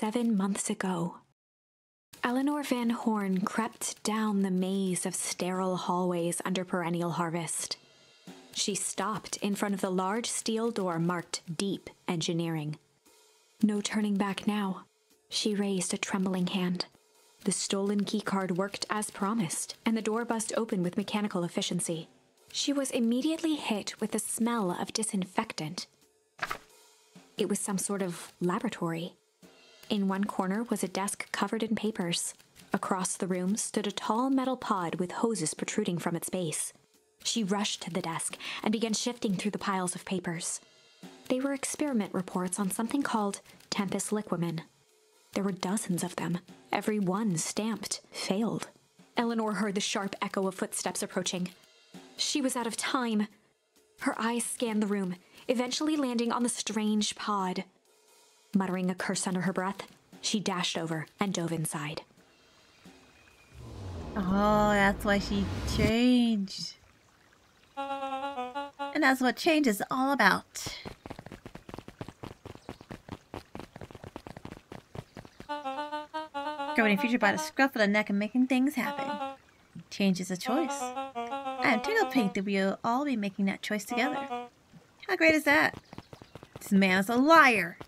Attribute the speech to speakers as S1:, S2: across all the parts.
S1: seven months ago. Eleanor Van Horn crept down the maze of sterile hallways under perennial harvest. She stopped in front of the large steel door marked Deep Engineering. No turning back now. She raised a trembling hand. The stolen keycard worked as promised, and the door bust open with mechanical efficiency. She was immediately hit with the smell of disinfectant. It was some sort of laboratory. In one corner was a desk covered in papers. Across the room stood a tall metal pod with hoses protruding from its base. She rushed to the desk and began shifting through the piles of papers. They were experiment reports on something called Tempest Liquamen. There were dozens of them, every one stamped failed. Eleanor heard the sharp echo of footsteps approaching. She was out of time. Her eyes scanned the room, eventually landing on the strange pod. Muttering a curse under her breath, she dashed over and dove inside.
S2: Oh, that's why she changed. And that's what change is all about. Growing future by the scruff of the neck and making things happen. Change is a choice. I am tickled pink that we'll all be making that choice together. How great is that? This man is a liar.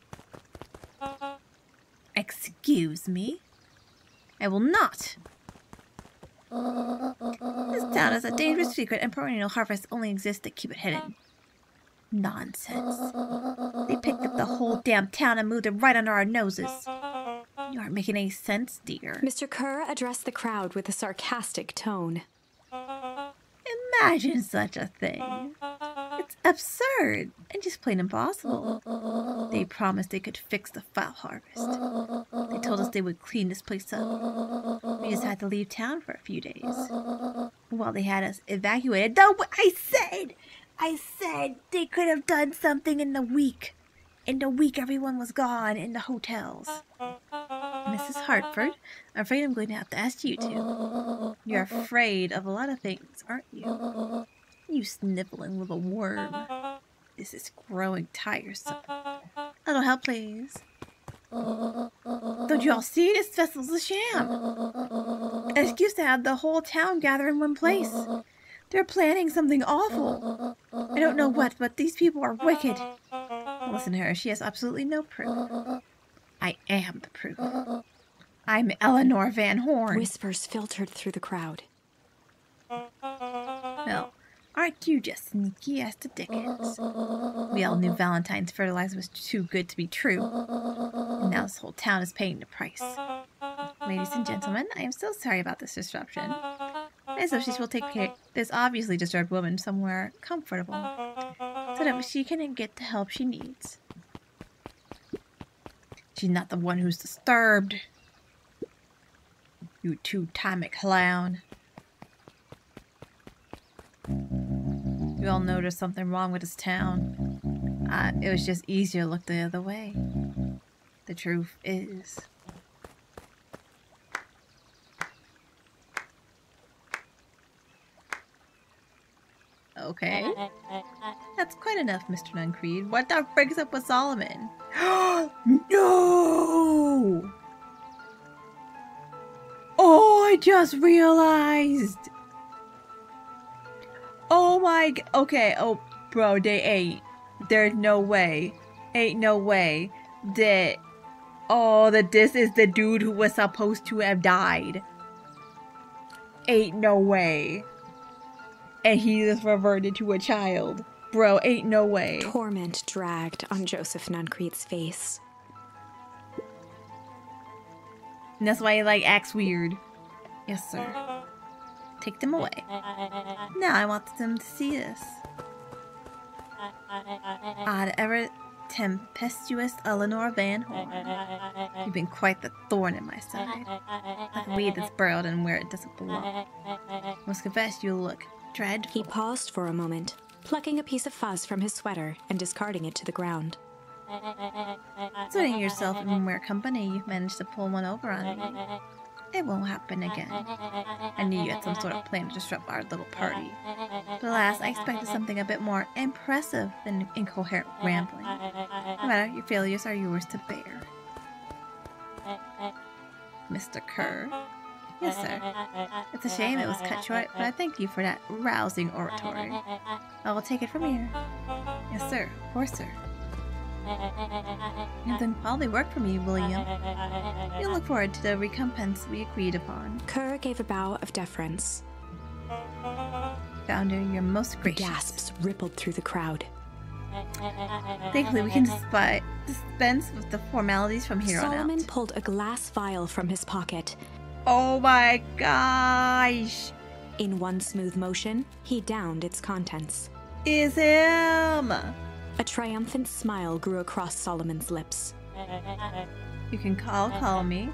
S2: Excuse me? I will not. This town is a dangerous secret and perennial harvests only exist to keep it hidden. Nonsense. They picked up the whole damn town and moved it right under our noses. You aren't making any sense, dear.
S1: Mr. Kerr addressed the crowd with a sarcastic tone.
S2: Imagine such a thing. Absurd and just plain impossible. They promised they could fix the foul harvest. They told us they would clean this place up. We just had to leave town for a few days. While they had us evacuated. though I said! I said they could have done something in the week. In the week everyone was gone in the hotels. Mrs. Hartford, I'm afraid I'm going to have to ask you to. You're afraid of a lot of things, aren't you? You sniveling little worm. This is growing tiresome. A little help, please. Don't you all see? This festival's a sham. An excuse to have the whole town gather in one place. They're planning something awful. I don't know what, but these people are wicked. Listen to her. She has absolutely no proof. I am the proof. I'm Eleanor Van Horn.
S1: Whispers filtered through the crowd.
S2: Well, aren't you just sneaky as the Dickens? We all knew Valentine's fertilizer was too good to be true. And now this whole town is paying the price. Ladies and gentlemen, I am so sorry about this disruption. As if she will take care this obviously disturbed woman somewhere comfortable, so that she can get the help she needs. She's not the one who's disturbed. You two-timing clown. We all noticed something wrong with this town. Uh, it was just easier to look the other way. The truth is... Okay. That's quite enough, Mr. Nuncreed. What the frick's up with Solomon? no! Oh, I just realized! My... Okay, oh, bro, they ain't. There's no way. Ain't no way that... Oh, that this is the dude who was supposed to have died. Ain't no way and he just reverted to a child. Bro, ain't no way.
S1: Torment dragged on Joseph Nuncreed's face.
S2: And that's why he like acts weird. Yes, sir. Take them away. Now I want them to see this. Odd ever tempestuous Eleanor Van Horn. You've been quite the thorn in my side. Like a weed that's burrowed in where it doesn't belong. I must confess you look dreadful.
S1: He paused for a moment, plucking a piece of fuzz from his sweater and discarding it to the ground.
S2: Considering yourself in rare company, you've managed to pull one over on me. It won't happen again. I knew you had some sort of plan to disrupt our little party. But alas, I expected something a bit more impressive than incoherent rambling. No matter, your failures are yours to bear. Mr. Kerr. Yes, sir. It's a shame it was cut short, but I thank you for that rousing oratory. I will take it from here. Yes, sir. Of course, sir. Done quality work for me, William. We look forward to the recompense we agreed upon.
S1: Kerr gave a bow of deference.
S2: Founder, you're most gracious.
S1: Gasps rippled through the crowd.
S2: Thankfully, we can dispi- dispense with the formalities from here
S1: Solomon
S2: on out.
S1: Solomon pulled a glass vial from his pocket.
S2: Oh my gosh!
S1: In one smooth motion, he downed its contents.
S2: Is him!
S1: A triumphant smile grew across Solomon's lips.
S2: You can call call me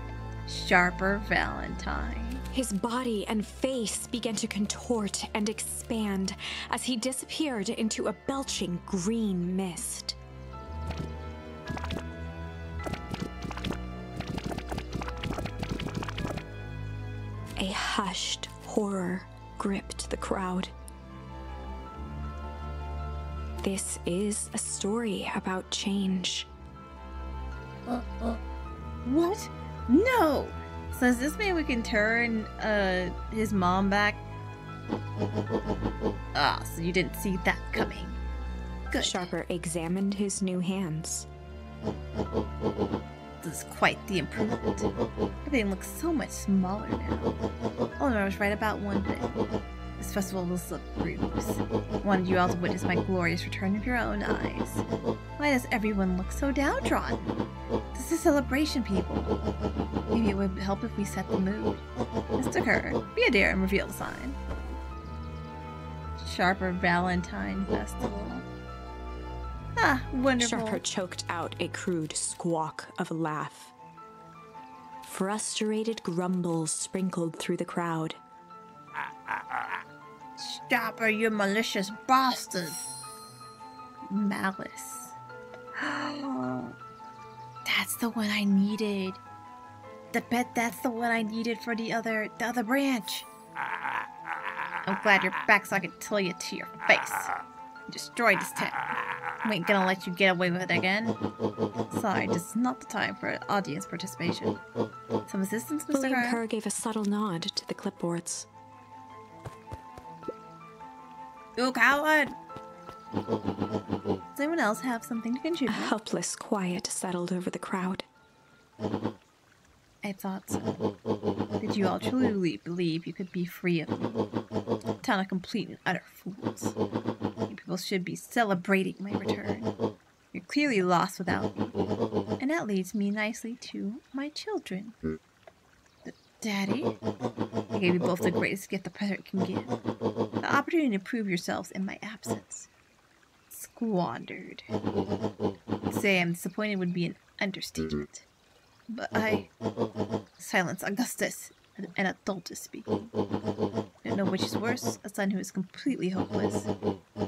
S2: Sharper Valentine.
S1: His body and face began to contort and expand as he disappeared into a belching green mist. A hushed horror gripped the crowd. This is a story about change.
S2: What? No! So does this mean we can turn uh his mom back? Ah, so you didn't see that coming. Good.
S1: Sharper examined his new hands.
S2: This is quite the improvement. Everything looks so much smaller now. Oh, Eleanor was right about one thing. This festival will look bruised. Wanted you all to witness my glorious return with your own eyes. Why does everyone look so downtrodden? This is a celebration, people. Maybe it would help if we set the mood. Mr. Kerr, be a dear and reveal the sign. Sharper Valentine Festival. Ah, wonderful.
S1: Sharper choked out a crude squawk of a laugh. Frustrated grumbles sprinkled through the crowd.
S2: Ah, ah, ah, Stopper, you malicious bastard! Malice. that's the one I needed. The bet that's the one I needed for the other the other branch. I'm glad you're back so I can tell you to your face. Destroy this town. We ain't gonna let you get away with it again. Sorry, this is not the time for audience participation. Some assistance, Mr.
S1: William?
S2: Kerr
S1: gave a subtle nod to the clipboards.
S2: You coward! Does anyone else have something to contribute?
S1: A helpless quiet settled over the crowd.
S2: I thought so. Did you all truly believe you could be free of me? A town of complete and utter fools. You people should be celebrating my return. You're clearly lost without me. And that leads me nicely to my children. Daddy, I gave you both the greatest gift a parent can give the opportunity to prove yourselves in my absence. Squandered. To Say I'm disappointed would be an understatement. But I. Silence, Augustus. An- adult is speaking. Don't know which is worse a son who is completely hopeless,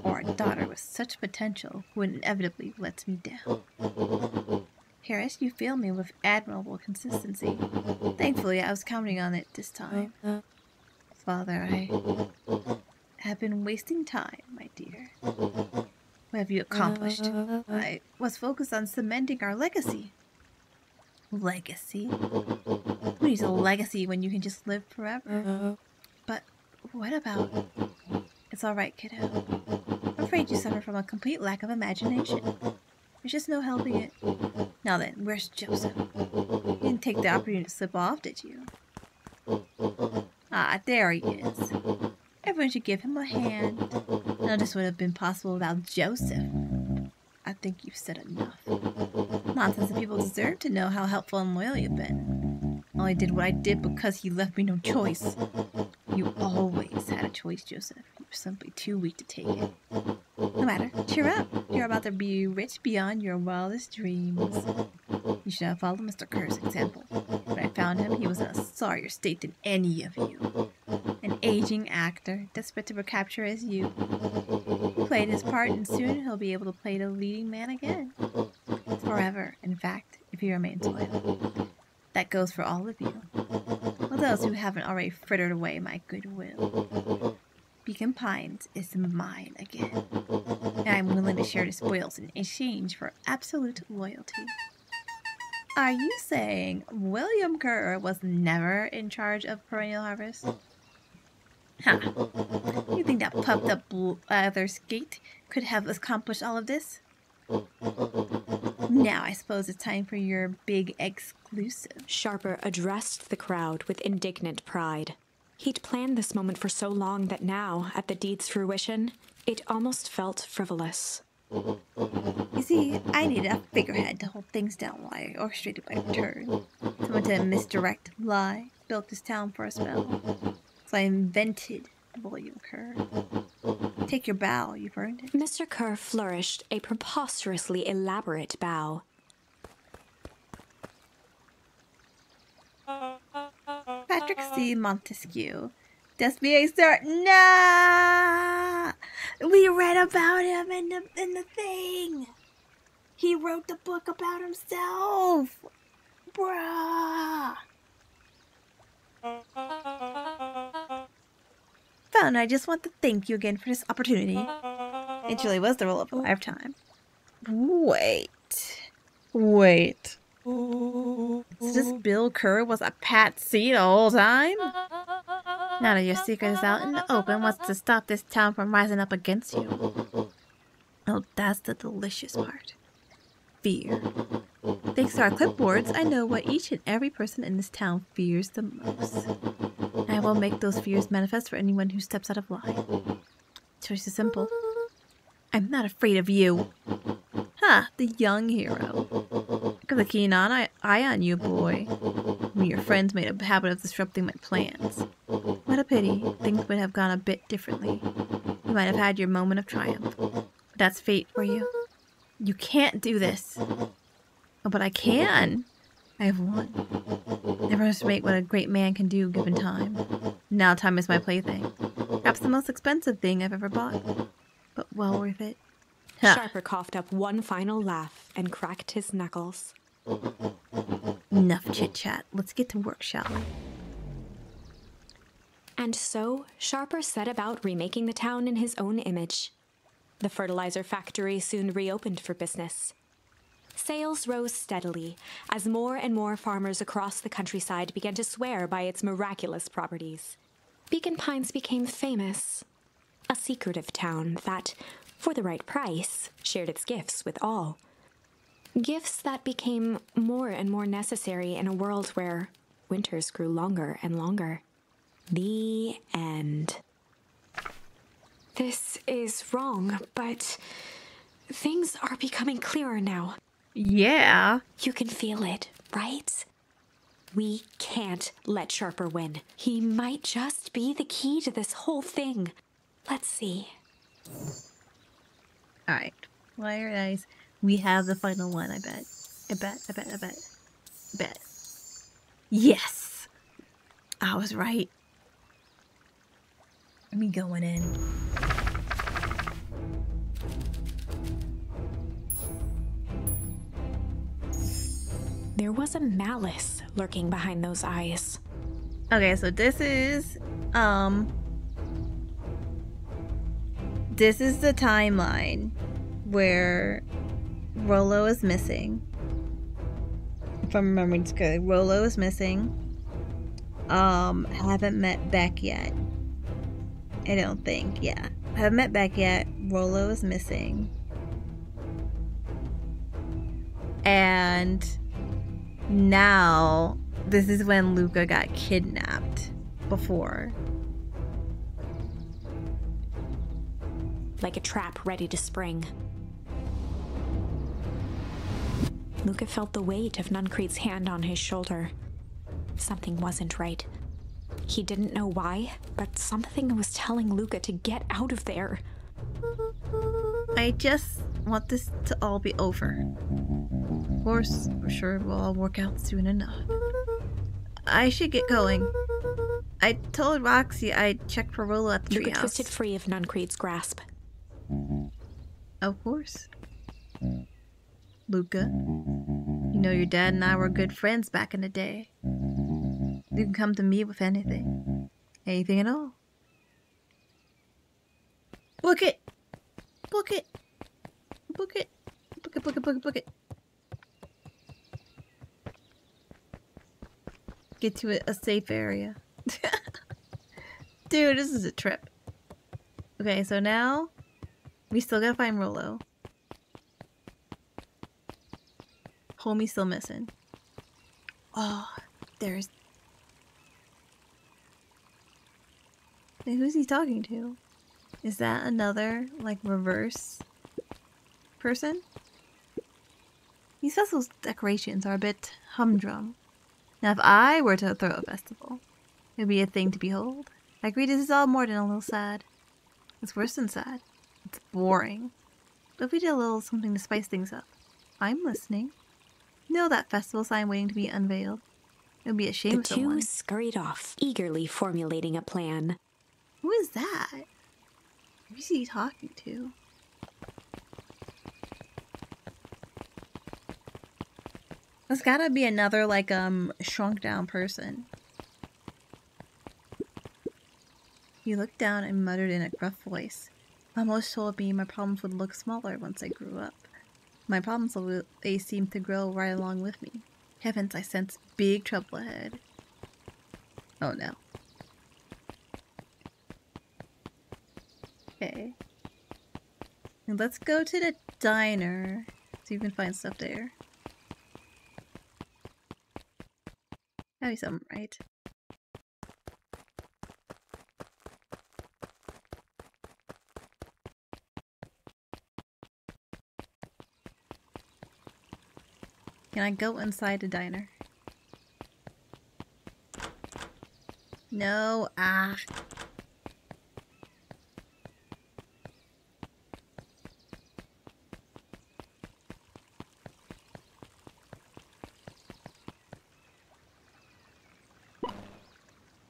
S2: or a daughter with such potential who inevitably lets me down. Harris, you fail me with admirable consistency. Thankfully, I was counting on it this time. Father, I have been wasting time, my dear. What have you accomplished? I was focused on cementing our legacy. Legacy? Who needs a legacy when you can just live forever? But what about. It's alright, kiddo. I'm afraid you suffer from a complete lack of imagination. There's just no helping it. Now then, where's Joseph? You didn't take the opportunity to slip off, did you? Ah, there he is. Everyone should give him a hand. None of this would have been possible without Joseph. I think you've said enough. Nonsense, the people deserve to know how helpful and loyal you've been. I only did what I did because he left me no choice. You always had a choice, Joseph. Simply too weak to take it. No matter, cheer up. You're about to be rich beyond your wildest dreams. You should have followed Mr. Kerr's example. When I found him, he was in a sorrier state than any of you. An aging actor, desperate to recapture his youth. He played his part, and soon he'll be able to play the leading man again. Forever, in fact, if he remains loyal. That goes for all of you. All those who haven't already frittered away my goodwill. Beacon Pines is mine again. And I'm willing to share the spoils in exchange for absolute loyalty. Are you saying William Kerr was never in charge of Perennial Harvest? Huh. You think that puffed up leather skate could have accomplished all of this? Now I suppose it's time for your big exclusive.
S1: Sharper addressed the crowd with indignant pride. He'd planned this moment for so long that now, at the deed's fruition, it almost felt frivolous.
S2: You see, I needed a figurehead to hold things down while I orchestrated my return. Someone to misdirect, lie, built this town for a spell. So I invented William Kerr. Take your bow, you've earned it.
S1: Mr. Kerr flourished a preposterously elaborate bow.
S2: Uh, Patrick C. Montesquieu. SBA sir. Nah! We read about him in the, in the thing. He wrote the book about himself. Bruh. Fun, I just want to thank you again for this opportunity. It truly was the role of a lifetime. Wait. Wait. So this Bill Kerr was a patsy the whole time? Now that your secret is out in the open, what's to stop this town from rising up against you? Oh, that's the delicious part. Fear. Thanks to our clipboards, I know what each and every person in this town fears the most. I will make those fears manifest for anyone who steps out of line. Choice is simple. I'm not afraid of you. Ha, huh, the young hero. Look at the keen eye, eye on you, boy. Your friends made a habit of disrupting my plans. What a pity. Things would have gone a bit differently. You might have had your moment of triumph. But that's fate for you. You can't do this. Oh, but I can. I have won. Never underestimate what a great man can do given time. Now time is my plaything. Perhaps the most expensive thing I've ever bought. But well worth it.
S1: Sharper coughed up one final laugh and cracked his knuckles.
S2: Enough chit chat. Let's get to work, shall we?
S1: And so, Sharper set about remaking the town in his own image. The fertilizer factory soon reopened for business. Sales rose steadily as more and more farmers across the countryside began to swear by its miraculous properties. Beacon Pines became famous, a secretive town that, for the right price, shared its gifts with all. Gifts that became more and more necessary in a world where winters grew longer and longer. The end. This is wrong, but things are becoming clearer now.
S2: Yeah.
S1: You can feel it, right? We can't let Sharper win. He might just be the key to this whole thing. Let's see.
S2: Alright. Wire dice. We have the final one, I bet. I bet, I bet, I bet. I bet. Yes! I was right. Me going in.
S1: There was a malice lurking behind those eyes.
S2: Okay, so this is um this is the timeline where Rolo is missing. If I'm remembering correctly, Rolo is missing. Um, haven't met Beck yet. I don't think. Yeah, haven't met Beck yet. Rolo is missing. And now this is when Luka got kidnapped before.
S1: Like a trap ready to spring. Luka felt the weight of Nuncreed's hand on his shoulder. Something wasn't right. He didn't know why, but something was telling Luka to get out of there.
S2: I just want this to all be over. Of course, for sure it will all work out soon enough. I should get going. I told Roxy I'd check for Rolo at the treehouse.
S1: Luka twisted free of Nuncreed's grasp.
S2: Of course. Mm. Luka, you know your dad and I were good friends back in the day. You can come to me with anything. Anything at all. Book it! Book it! Book it! Book it, book it, book it, book it. get to a, a safe area. Dude, this is a trip. Okay, so now we still gotta find Rolo. Homie's still missing. Oh, there's. Who's he talking to? Is that another, like, reverse person? These festival decorations are a bit humdrum. Now, if I were to throw a festival, it would be a thing to behold. I agree this is all more than a little sad. It's worse than sad. Boring. But if we did a little something to spice things up, I'm listening. Know that festival sign waiting to be unveiled? It would be a shame
S1: The
S2: if
S1: two scurried off, eagerly formulating a plan.
S2: Who is that? Who's he talking to? There's gotta be another, like, um, shrunk down person. He looked down and muttered in a gruff voice. Always told me my problems would look smaller once I grew up. My problems, they seem to grow right along with me. Heavens, I sense big trouble ahead. Oh no. Okay. And let's go to the diner. See if we can find stuff there. Gotta be something, right? Can I go inside the diner? No, ah.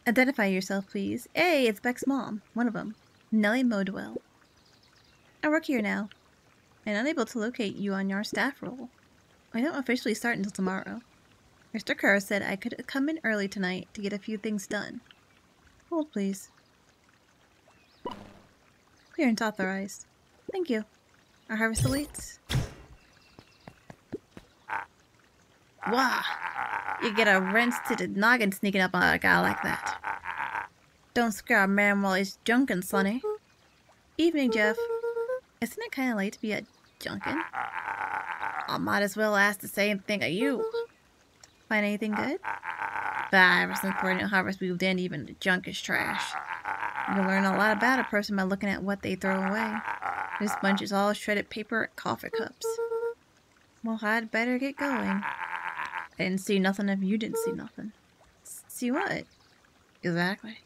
S2: Identify yourself, please. Hey, it's Beck's mom. One of them. Nellie Modwell. I work here now. And unable to locate you on your staff role. I don't officially start until tomorrow. Mr. Kerr said I could come in early tonight to get a few things done. Hold, please. Clearance authorized. Thank you. Our harvest awaits. Wow. You get a wrench to the noggin sneaking up on a guy like that. Don't scare a man while he's junkin', sonny. Evening, Jeff. Isn't it kind of late to be a junkin'? I might as well ask the same thing of you. Mm-hmm. Find anything ah, good? Bah, ever since Perennial Harvest, we've in, even the junk is trash. Ah, ah, you can learn a lot about a person by looking at what they throw away. This bunch is all shredded paper and coffee cups. Mm-hmm. Well, I'd better get going. I didn't see nothing if you didn't see mm-hmm. nothing. See what? Exactly.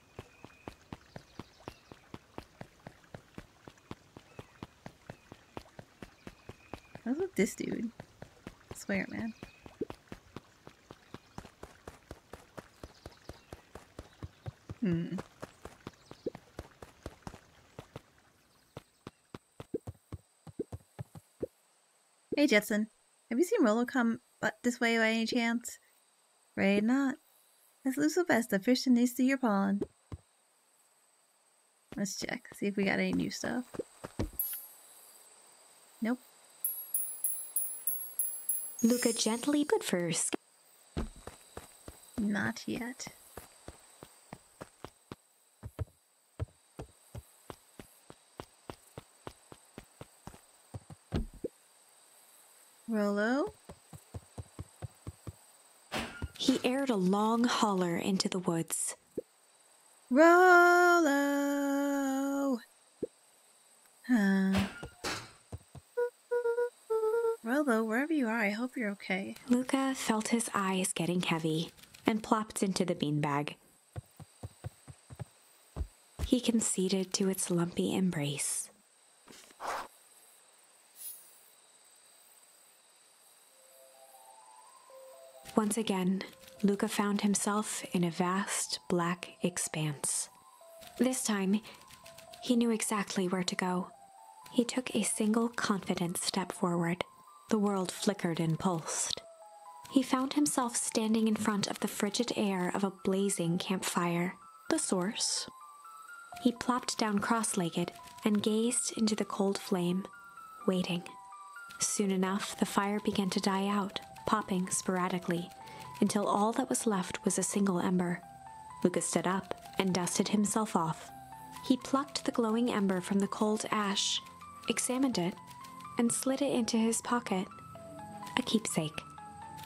S2: This dude? I swear, man. Hmm. Hey, Jetson. Have you seen Rolo come but this way by any chance? Right not. Let's lose Sylvester fish in east of your pond. Let's check, see if we got any new stuff. Nope.
S1: Luka gently but first.
S2: Not yet. Rolo?
S1: He aired a long holler into the woods.
S2: Rolo! Huh. Rolo, wherever you are, I hope you're okay.
S1: Luka felt his eyes getting heavy and plopped into the beanbag. He conceded to its lumpy embrace. Once again, Luka found himself in a vast black expanse. This time, he knew exactly where to go. He took a single confident step forward. The world flickered and pulsed. He found himself standing in front of the frigid air of a blazing campfire, the source. He plopped down cross legged and gazed into the cold flame, waiting. Soon enough, the fire began to die out, popping sporadically, until all that was left was a single ember. Luka stood up and dusted himself off. He plucked the glowing ember from the cold ash, examined it, and slid it into his pocket. A keepsake.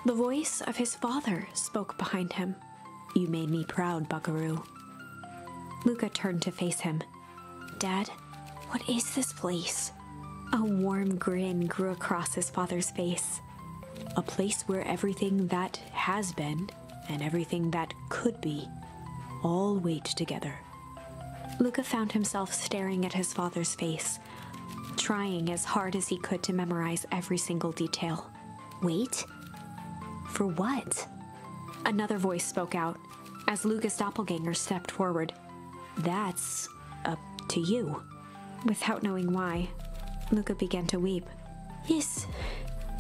S1: The voice of his father spoke behind him. You made me proud, Buckaroo. Luka turned to face him. Dad, what is this place? A warm grin grew across his father's face. A place where everything that has been and everything that could be all wait together. Luka found himself staring at his father's face, trying as hard as he could to memorize every single detail. Wait? For what? Another voice spoke out as Luka's doppelganger stepped forward. That's up to you. Without knowing why, Luka began to weep. Is.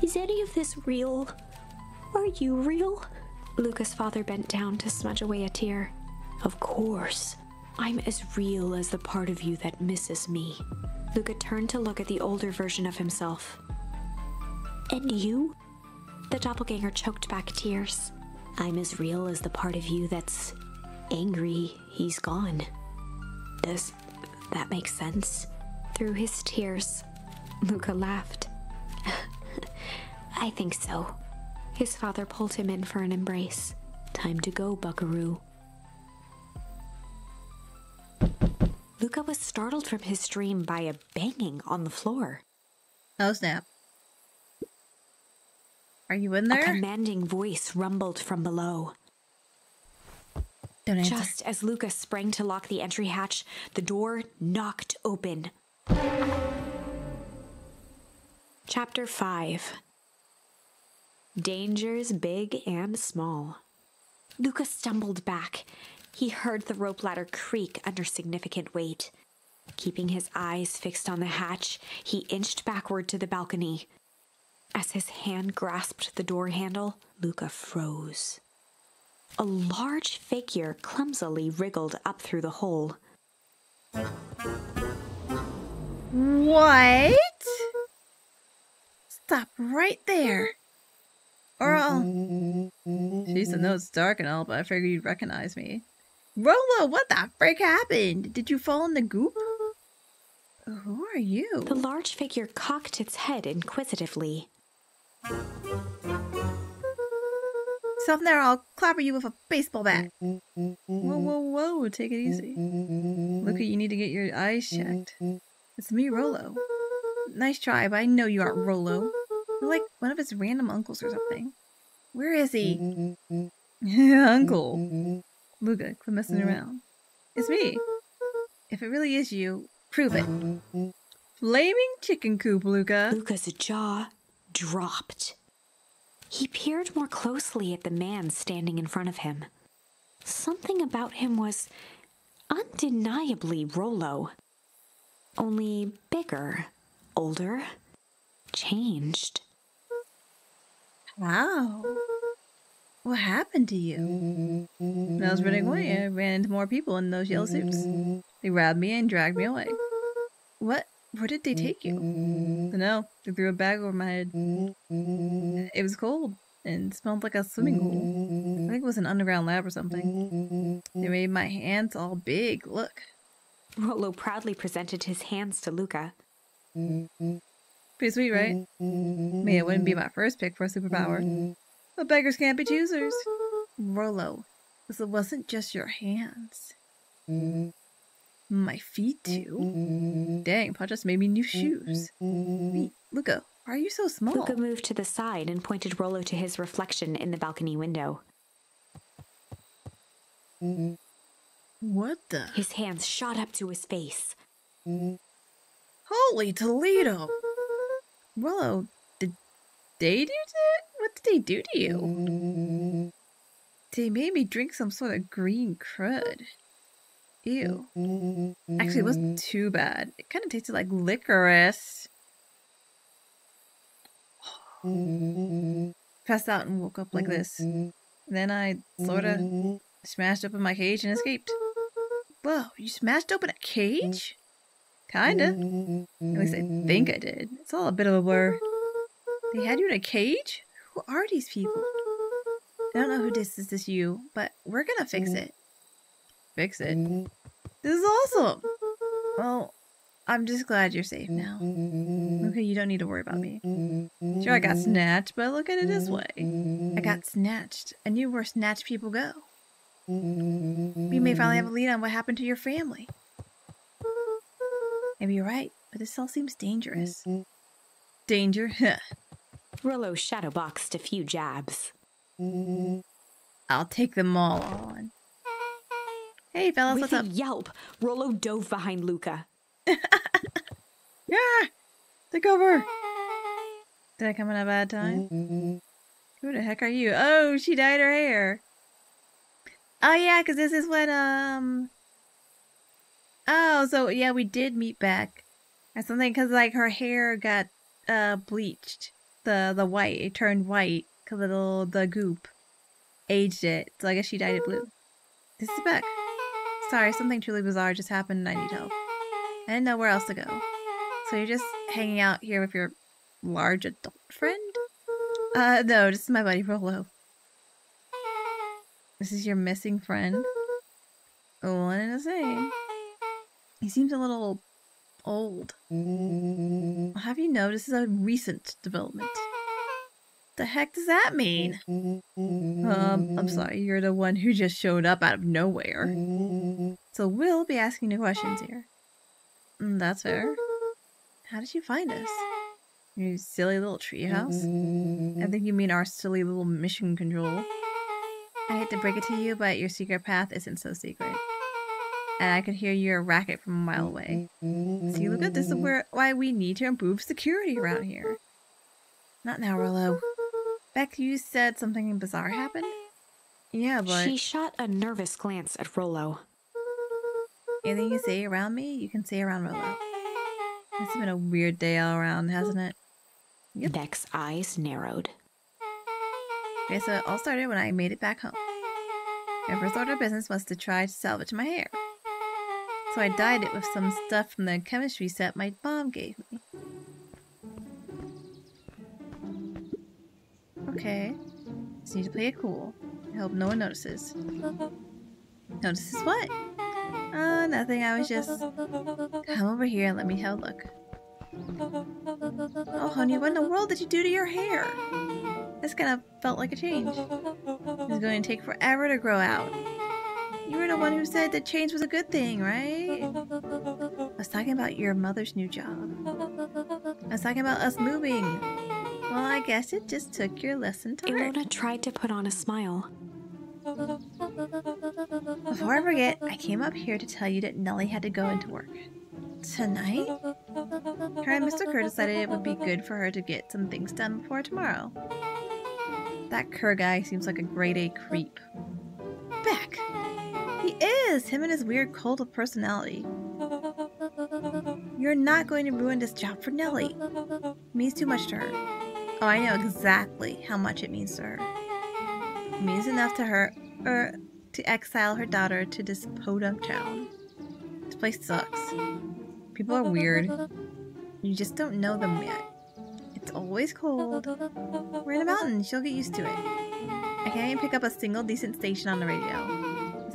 S1: is any of this real? Are you real? Luka's father bent down to smudge away a tear. Of course. I'm as real as the part of you that misses me. Luka turned to look at the older version of himself. And you? The doppelganger choked back tears. I'm as real as the part of you that's angry he's gone. Does that make sense? Through his tears, Luka laughed. I think so. His father pulled him in for an embrace. Time to go, buckaroo. Luka was startled from his dream by a banging on the floor.
S2: Oh, snap. Are you in there?
S1: A commanding voice rumbled from below.
S2: Don't answer.
S1: Just as Luka sprang to lock the entry hatch, the door knocked open. Chapter 5 Dangers big and small. Luka stumbled back. He heard the rope ladder creak under significant weight. Keeping his eyes fixed on the hatch, he inched backward to the balcony. As his hand grasped the door handle, Luka froze. A large figure clumsily wriggled up through the hole.
S2: What? Stop right there. Or I'll. Jeez, I know it's dark and all, but I figured you'd recognize me. Rolo, what the frick happened? Did you fall in the goop? Who are you?
S1: The large figure cocked its head inquisitively.
S2: Stop there, I'll clapper you with a baseball bat. Whoa, whoa, whoa, take it easy. Look, you need to get your eyes checked. It's me, Rolo. Nice try, but I know you aren't Rolo. You're like one of his random uncles or something. Where is he? Uncle. Luka, quit messing mm. around. It's me. If it really is you, prove it. Flaming chicken coop, Luka.
S1: Luka's jaw dropped. He peered more closely at the man standing in front of him. Something about him was undeniably Rolo. Only bigger, older, changed.
S2: Wow. What happened to you? When I was running away, I ran into more people in those yellow suits. They grabbed me and dragged me away. What? Where did they take you? No, they threw a bag over my head. It was cold and smelled like a swimming pool. I think it was an underground lab or something. They made my hands all big. Look.
S1: Rolo proudly presented his hands to Luka.
S2: Pretty sweet, right? Me, it wouldn't be my first pick for a superpower. But beggars can't be choosers. Rolo, this wasn't just your hands. My feet too. Dang, Pa just made me new shoes. Wait, Luka, why are you so small?
S1: Luka moved to the side and pointed Rolo to his reflection in the balcony window.
S2: What the?
S1: His hands shot up to his face.
S2: Holy Toledo! Rolo, did they do that? Did they do to you? They made me drink some sort of green crud. Ew. Actually, it wasn't too bad. It kind of tasted like licorice. Passed out and woke up like this. Then I sort of smashed open my cage and escaped. Whoa, you smashed open a cage? Kinda. At least I think I did. It's all a bit of a blur. They had you in a cage? Who are these people? I don't know who this is, this you, but we're gonna fix mm. it. Fix it? Mm-hmm. This is awesome! Well, I'm just glad you're safe now. Mm-hmm. Okay, you don't need to worry about me. Mm-hmm. Sure, I got snatched, but look at it this way. I got snatched, I knew where snatched people go. We may finally have a lead on what happened to your family. Maybe you're right, but this all seems dangerous. Danger?
S1: Rolo shadowboxed a few jabs.
S2: I'll take them all on. Hey, fellas,
S1: With
S2: what's up?
S1: yelp, Rolo dove behind Luka.
S2: Yeah! Take over! Did I come in a bad time? Who the heck are you? Oh, she dyed her hair. Oh yeah, because this is when um. Oh, so yeah, we did meet back, or something. Because like her hair got uh bleached, the the white it turned white the little the goop aged it. So I guess she dyed it blue. This is Beck. Sorry, something truly bizarre just happened and I need help. I didn't know where else to go. So you're just hanging out here with your large adult friend? Uh, no, this is my buddy Rolo. This is your missing friend? One and the same. He seems a little old. Have you noticed is a recent development? The heck does that mean? Um, I'm sorry, you're the one who just showed up out of nowhere. So we'll be asking you questions here. Mm, that's fair. How did you find us? You silly little treehouse? I think you mean our silly little mission control. I hate to break it to you, but your secret path isn't so secret. And I could hear your racket from a mile away. See, look at this is where why we need to improve security around here. Not now, Rolo. Beck, you said something bizarre happened? Yeah, but
S1: She shot a nervous glance at Rolo.
S2: anything you say around me, you can say around Rolo. It's been a weird day all around, hasn't it? Yep.
S1: Beck's eyes narrowed.
S2: Okay, so it all started when I made it back home. My first order of business was to try to salvage my hair. So I dyed it with some stuff from the chemistry set my mom gave me. Okay. Just need to play it cool. I hope no one notices. Notices what? Uh, nothing. I was just... Come over here and let me have a look. Oh, honey, what in the world did you do to your hair? This kind of felt like a change. It's going to take forever to grow out. You were the one who said that change was a good thing, right? I was talking about your mother's new job. I was talking about us moving. Well, I guess it just took your lesson to.
S1: Ilona tried to put on a smile.
S2: Before I forget, I came up here to tell you that Nellie had to go into work. Tonight? Her and Mr. Kerr decided it would be good for her to get some things done before tomorrow. That Kerr guy seems like a grade A creep. Beck! Is! Him and his weird cult of personality. You're not going to ruin this job for Nellie. It means too much to her. Oh, I know exactly how much it means to her. It means enough to her, er, to exile her daughter to this podunk town. This place sucks. People are weird. You just don't know them yet. It's always cold. We're in a mountain. She'll get used to it. I can't even pick up a single decent station on the radio.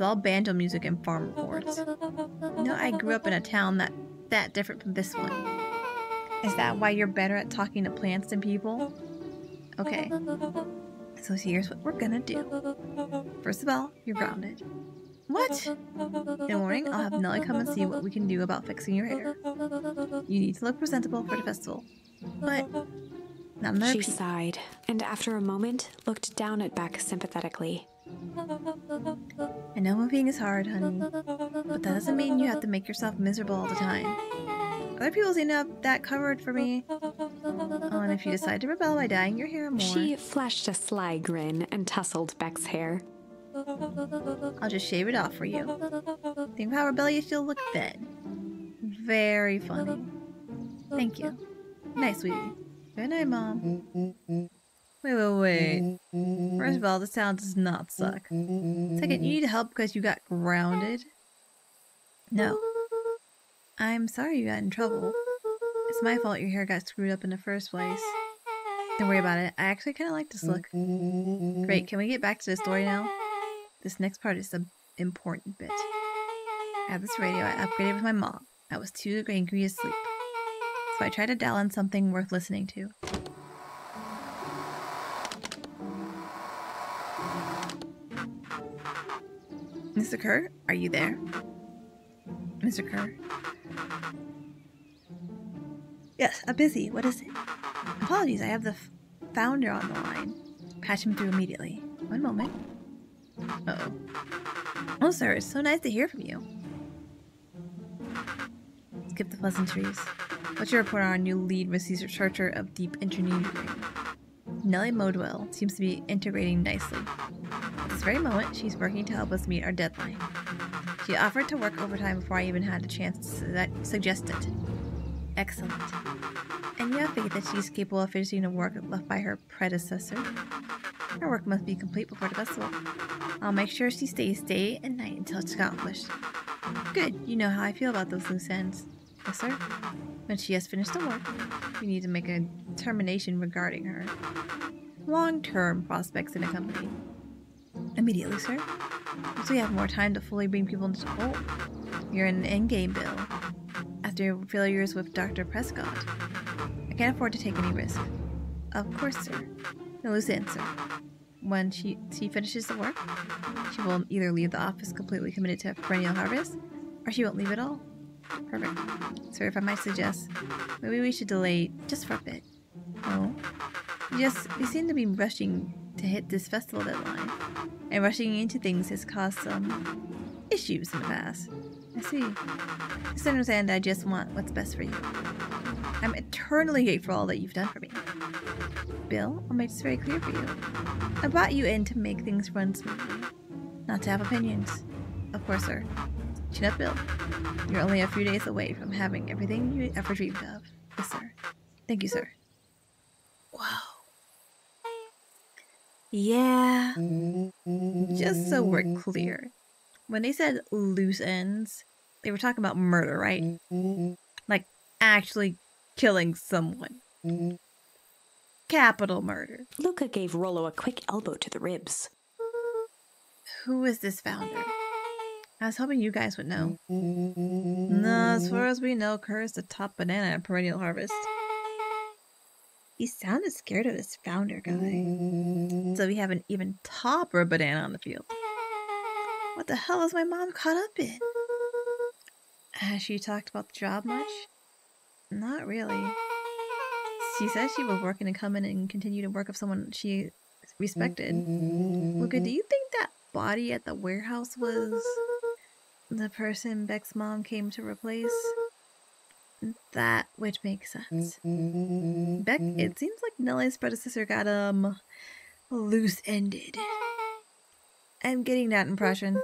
S2: All banjo music and farm reports. You know, I grew up in a town that that different from this one. Is that why you're better at talking to plants than people? Okay. So here's what we're gonna do. First of all, you're grounded. What? In the morning, I'll have Nellie come and see what we can do about fixing your hair. You need to look presentable for the festival. But not another
S1: She sighed, and after a moment, looked down at Beck sympathetically.
S2: I know moving is hard, honey, but that doesn't mean you have to make yourself miserable all the time. Other people seem to have that covered for me. Oh, and if you decide to rebel by dyeing your hair more,
S1: She flashed a sly grin and tousled Beck's hair.
S2: I'll just shave it off for you. Think of how rebellious you'll look then. Very funny. Thank you. Nice, sweetie. Good night, Mom. Wait, wait, wait. First of all, the sound does not suck. Second, you need help because you got grounded. No. I'm sorry you got in trouble. It's my fault your hair got screwed up in the first place. Don't worry about it. I actually kind of like this look. Great. Can we get back to the story now? This next part is the important bit. I have this radio I upgraded with my mom. I was too angry to sleep. So I tried to dial in something worth listening to. Mr. Kerr, are you there? Mr. Kerr? Yes, I'm busy. What is it? Apologies, I have the founder on the line. Patch him through immediately. One moment. Uh oh. Oh, sir, it's so nice to hear from you. Skip the pleasantries. What's your report on our new lead researcher of deep engineering? Nellie Modwell seems to be integrating nicely. At this very moment, she's working to help us meet our deadline. She offered to work overtime before I even had a chance to suggest it. Excellent. And you have faith that she's capable of finishing the work left by her predecessor? Her work must be complete before the festival. I'll make sure she stays day and night until it's accomplished. Good, you know how I feel about those loose ends. Yes, sir. When she has finished the work, we need to make a determination regarding her long-term prospects in a company. Immediately, sir. So we have more time to fully bring people into the fold. You're in an endgame, Bill. After your failures with Dr. Prescott, I can't afford to take any risk. Of course, sir. No loose sir. When she, she finishes the work, she will either leave the office completely committed to perennial harvest, or she won't leave at all. Perfect. Sir, if I might suggest, maybe we should delay just for a bit. Oh? Yes, we seem to be rushing to hit this festival deadline, and rushing into things has caused some issues in the past. I see. Just understand I just want what's best for you. I'm eternally grateful for all that you've done for me. Bill, I'll make this very clear for you. I brought you in to make things run smoothly, not to have opinions. Of course, sir. Chin up, Bill. You're only a few days away from having everything you ever dreamed of. Yes, sir. Thank you, sir. Wow. Yeah. Just so we're clear. When they said loose ends, they were talking about murder, right? Like actually killing someone. Capital murder.
S1: Luka gave Rolo a quick elbow to the ribs.
S2: Who is this founder? I was hoping you guys would know. No, as far mm. as we know, Kerr is the top banana at Perennial Harvest. He sounded scared of this founder guy. So we have an even topper banana on the field. What the hell is my mom caught up in? Has she talked about the job much? Not really. She said she was working to come in and continue to work with someone she respected. Luka, do you think that body at the warehouse was the person Beck's mom came to replace. That which makes sense. Beck, it seems like Nellie's predecessor got um loose ended. I'm getting that impression.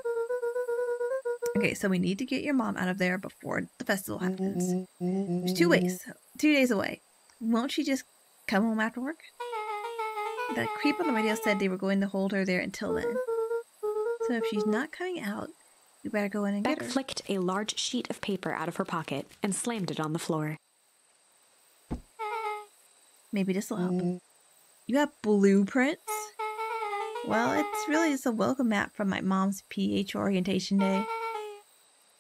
S2: Okay, so we need to get your mom out of there before the festival happens. There's two ways. Two days away. Won't she just come home after work? That creep on the radio said they were going to hold her there until then. So if she's not coming out, you better go in and
S1: Beck
S2: get her.
S1: flicked a large sheet of paper out of her pocket and slammed it on the floor.
S2: Maybe this'll help. Mm. You have blueprints? Well, it's really just a welcome map from my mom's PH orientation day.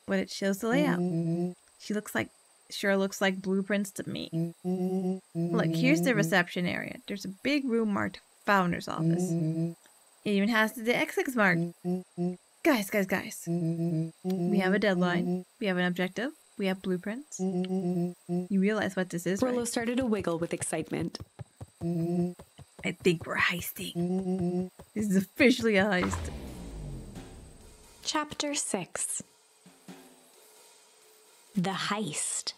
S2: But it shows the layout. Mm. She looks like sure looks like blueprints to me. Mm. Look, here's the reception area. There's a big room marked founder's office. It even has the XX mark. Guys, guys, guys. We have a deadline. We have an objective. We have blueprints. You realize what this is,
S1: Rolo
S2: right?
S1: started to wiggle with excitement.
S2: I think we're heisting. This is officially a heist.
S1: Chapter 6 The Heist.